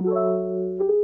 Música